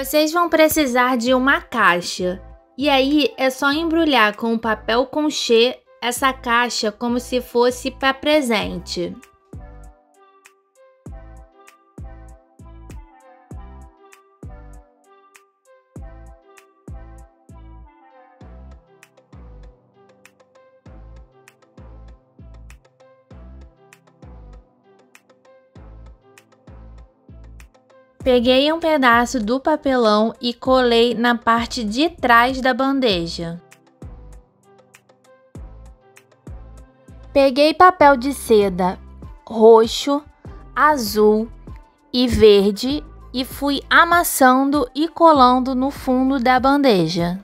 Vocês vão precisar de uma caixa. E aí é só embrulhar com papel conchê essa caixa como se fosse para presente. Peguei um pedaço do papelão e colei na parte de trás da bandeja. Peguei papel de seda roxo, azul e verde e fui amassando e colando no fundo da bandeja.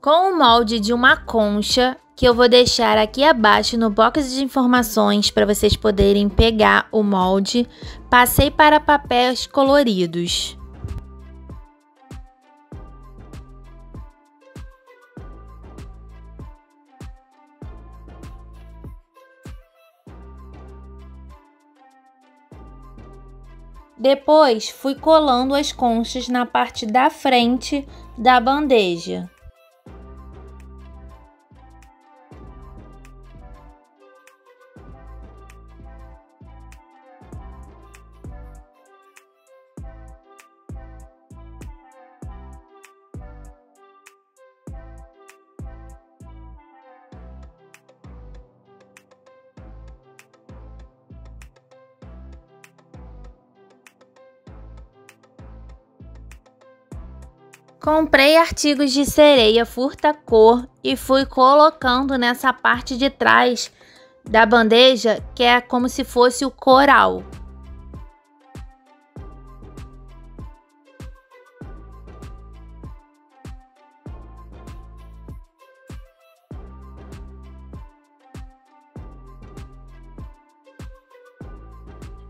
Com o molde de uma concha que eu vou deixar aqui abaixo no box de informações para vocês poderem pegar o molde. Passei para papéis coloridos. Depois fui colando as conchas na parte da frente da bandeja. Comprei artigos de sereia furta-cor e fui colocando nessa parte de trás da bandeja, que é como se fosse o coral.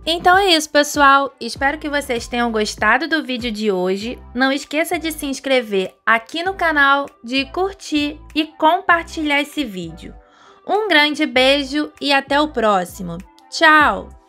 Então é isso, pessoal. Espero que vocês tenham gostado do vídeo de hoje. Não esqueça de se inscrever aqui no canal, de curtir e compartilhar esse vídeo. Um grande beijo e até o próximo. Tchau!